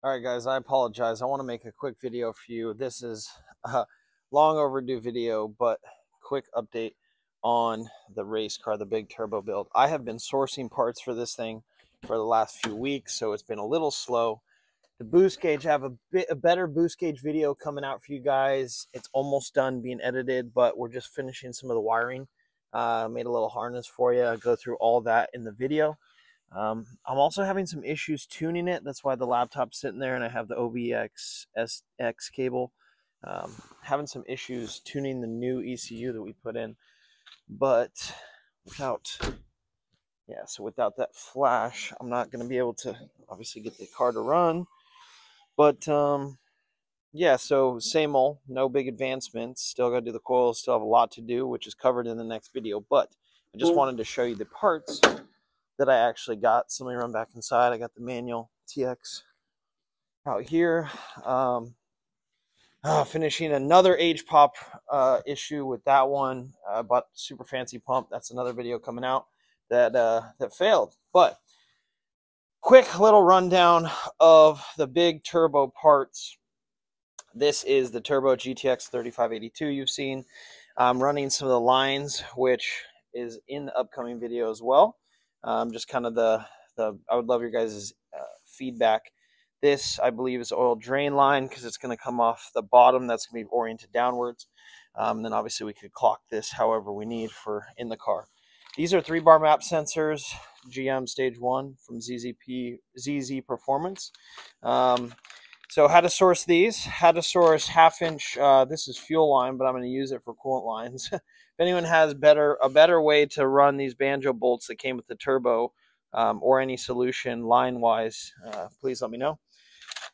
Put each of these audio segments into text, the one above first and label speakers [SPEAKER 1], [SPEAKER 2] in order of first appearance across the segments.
[SPEAKER 1] All right, guys, I apologize. I want to make a quick video for you. This is a long overdue video, but quick update on the race car, the big turbo build. I have been sourcing parts for this thing for the last few weeks, so it's been a little slow. The boost gauge, I have a bit a better boost gauge video coming out for you guys. It's almost done being edited, but we're just finishing some of the wiring. Uh, made a little harness for you. I'll go through all that in the video. Um, I'm also having some issues tuning it. That's why the laptop's sitting there and I have the OBDLink SX cable. Um, having some issues tuning the new ECU that we put in. But without, yeah, so without that flash, I'm not going to be able to obviously get the car to run. But um, yeah, so same old, no big advancements. Still got to do the coils, still have a lot to do, which is covered in the next video. But I just wanted to show you the parts that I actually got. So let me run back inside. I got the manual TX out here. Um, uh, finishing another Age Pop uh, issue with that one. I bought super fancy pump. That's another video coming out that uh, that failed. But quick little rundown of the big turbo parts. This is the Turbo GTX 3582 you've seen. I'm running some of the lines, which is in the upcoming video as well um, just kind of the, the I would love your guys' uh, feedback. This, I believe, is oil drain line because it's going to come off the bottom. That's going to be oriented downwards. Um, then obviously we could clock this however we need for in the car. These are three bar map sensors, GM stage one from ZZP, ZZ Performance. Um, so how to source these, how to source half inch, uh, this is fuel line, but I'm going to use it for coolant lines. if anyone has better a better way to run these banjo bolts that came with the turbo um, or any solution line wise, uh, please let me know.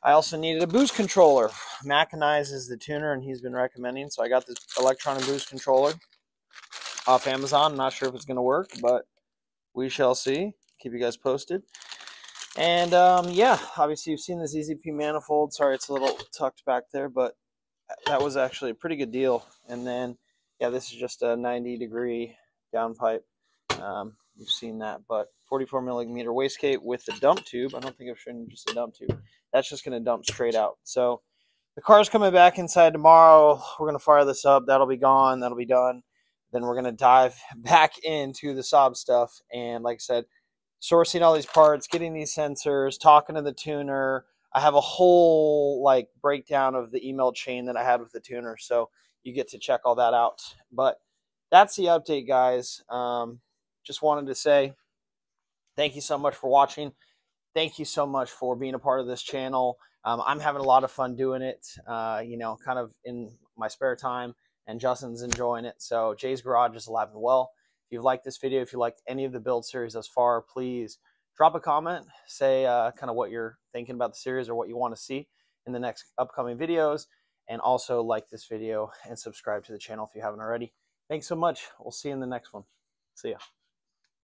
[SPEAKER 1] I also needed a boost controller. Machinize is the tuner and he's been recommending, so I got this electronic boost controller off Amazon. I'm not sure if it's going to work, but we shall see. Keep you guys posted. And um, yeah, obviously you've seen the ZZP manifold. Sorry, it's a little tucked back there, but that was actually a pretty good deal. And then yeah, this is just a 90 degree downpipe. Um, you've seen that, but 44 millimeter wastegate with the dump tube. I don't think I've shown you just a dump tube. That's just going to dump straight out. So the car's coming back inside tomorrow. We're going to fire this up. That'll be gone. That'll be done. Then we're going to dive back into the Saab stuff. And like I said, sourcing all these parts, getting these sensors, talking to the tuner. I have a whole like breakdown of the email chain that I had with the tuner. So you get to check all that out. But that's the update, guys. Um, just wanted to say thank you so much for watching. Thank you so much for being a part of this channel. Um, I'm having a lot of fun doing it, uh, you know, kind of in my spare time, and Justin's enjoying it. So Jay's Garage is alive and well. If you've liked this video, if you liked any of the build series thus far, please drop a comment, say uh, kind of what you're thinking about the series or what you want to see in the next upcoming videos and also like this video and subscribe to the channel if you haven't already. Thanks so much. We'll see you in the next one. See ya.